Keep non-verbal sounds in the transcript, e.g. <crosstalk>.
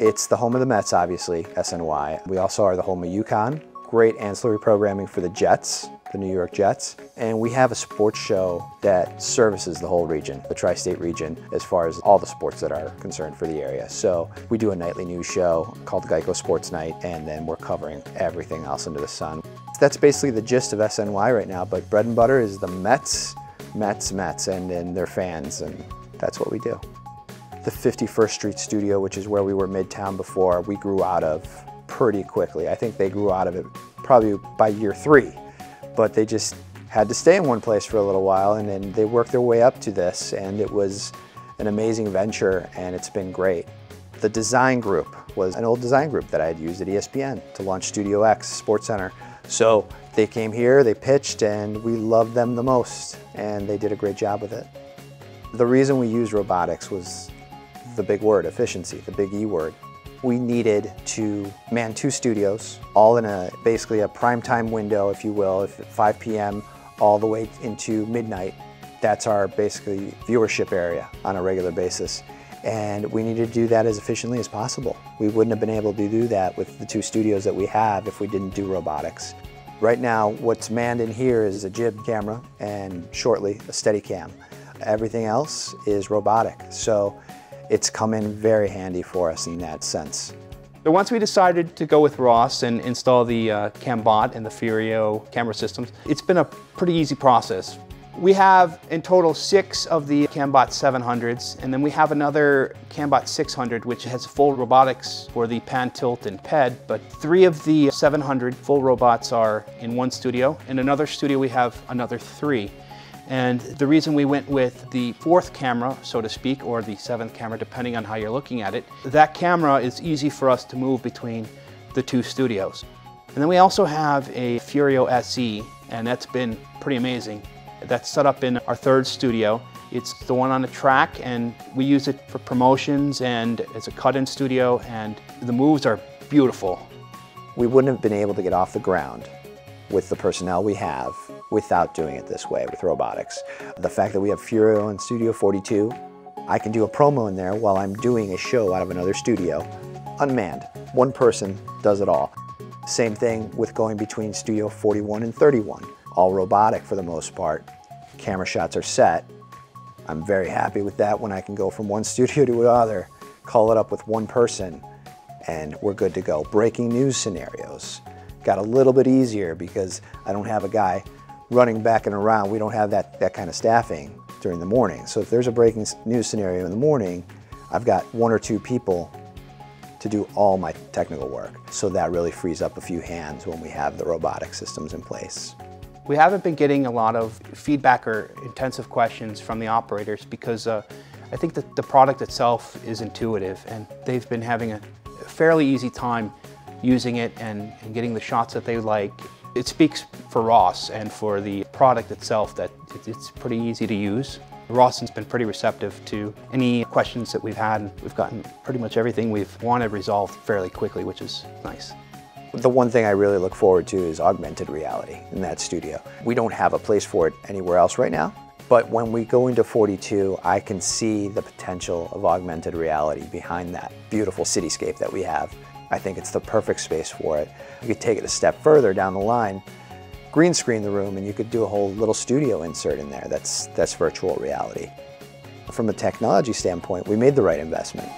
It's the home of the Mets, obviously, SNY. We also are the home of UConn. Great ancillary programming for the Jets, the New York Jets. And we have a sports show that services the whole region, the tri-state region, as far as all the sports that are concerned for the area. So we do a nightly news show called Geico SportsNite, and then we're covering everything else under the sun. That's basically the gist of SNY right now, but bread and butter is the Mets, Mets, Mets, and, and their fans, and that's what we do. The 51st Street Studio, which is where we were Midtown before, we grew out of pretty quickly. I think they grew out of it probably by year three, but they just had to stay in one place for a little while and then they worked their way up to this and it was an amazing venture and it's been great. The design group was an old design group that I had used at ESPN to launch Studio X Sports Center. So they came here, they pitched, and we loved them the most, and they did a great job with it. The reason we used robotics was the big word, efficiency, the big E word. We needed to man two studios, all in a basically a prime time window, if you will, if 5 p.m. all the way into midnight. That's our basically viewership area on a regular basis. And we needed to do that as efficiently as possible. We wouldn't have been able to do that with the two studios that we have if we didn't do robotics. Right now, what's manned in here is a jib camera and shortly a Steadicam. Everything else is robotic. So it's come in very handy for us in that sense. So once we decided to go with Ross and install the uh, CamBot and the Furio camera systems, it's been a pretty easy process. We have in total six of the CamBot 700s, and then we have another CamBot 600, which has full robotics for the pan, tilt, and ped, but three of the 700 full robots are in one studio. In another studio, we have another three. And the reason we went with the fourth camera, so to speak, or the seventh camera, depending on how you're looking at it, that camera is easy for us to move between the two studios. And then we also have a Furio SE, and that's been pretty amazing. That's set up in our third studio. It's the one on the track, and we use it for promotions, and it's a cut-in studio, and the moves are beautiful. We wouldn't have been able to get off the ground with the personnel we have without doing it this way with robotics. The fact that we have Furio in Studio 42, I can do a promo in there while I'm doing a show out of another studio, unmanned. One person does it all. Same thing with going between Studio 41 and 31, all robotic for the most part. Camera shots are set. I'm very happy with that when I can go from one <laughs> studio to another, call it up with one person, and we're good to go. Breaking news scenarios got a little bit easier because I don't have a guy running back and around. We don't have that, that kind of staffing during the morning. So if there's a breaking news scenario in the morning, I've got one or two people to do all my technical work. So that really frees up a few hands when we have the robotic systems in place. We haven't been getting a lot of feedback or intensive questions from the operators because uh, I think that the product itself is intuitive and they've been having a fairly easy time using it and, and getting the shots that they like. It speaks for Ross and for the product itself that it's pretty easy to use. Ross's been pretty receptive to any questions that we've had. We've gotten pretty much everything we've wanted resolved fairly quickly, which is nice. The one thing I really look forward to is augmented reality in that studio. We don't have a place for it anywhere else right now, but when we go into 42, I can see the potential of augmented reality behind that beautiful cityscape that we have. I think it's the perfect space for it. You could take it a step further down the line, green screen the room, and you could do a whole little studio insert in there. That's, that's virtual reality. From a technology standpoint, we made the right investment.